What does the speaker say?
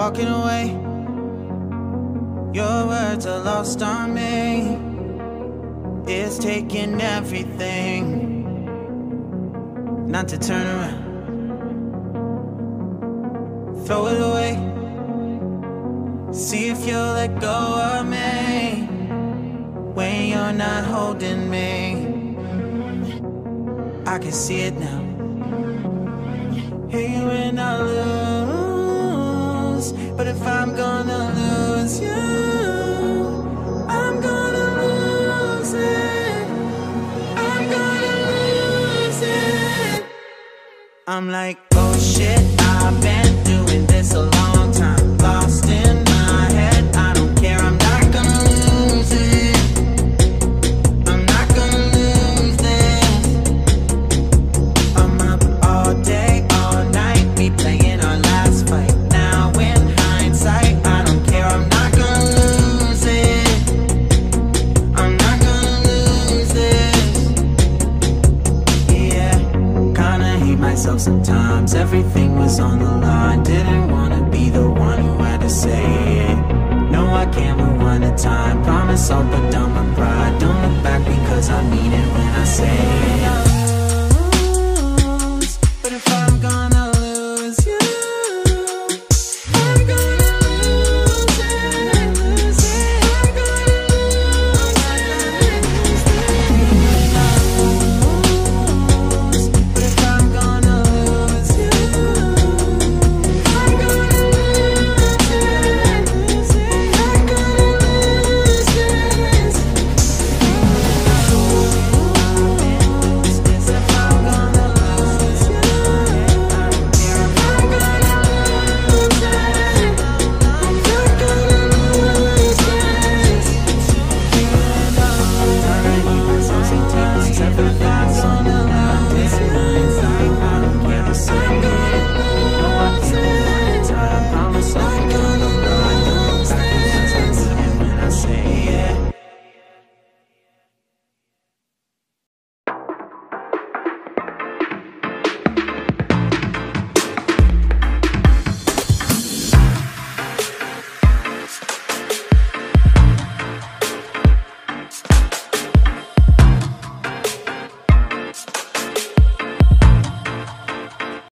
walking away. Your words are lost on me. It's taking everything not to turn around. Throw it away. See if you'll let go of me when you're not holding me. I can see it now. Hey, when I but if I'm gonna lose you, I'm gonna lose it. I'm gonna lose it. I'm like, oh shit, I've been doing this a myself sometimes. Everything was on the line. Didn't wanna be the one who had to say it. No, I can't rewind the time. Promise I'll put down my pride. Don't look back because I mean it when I say it.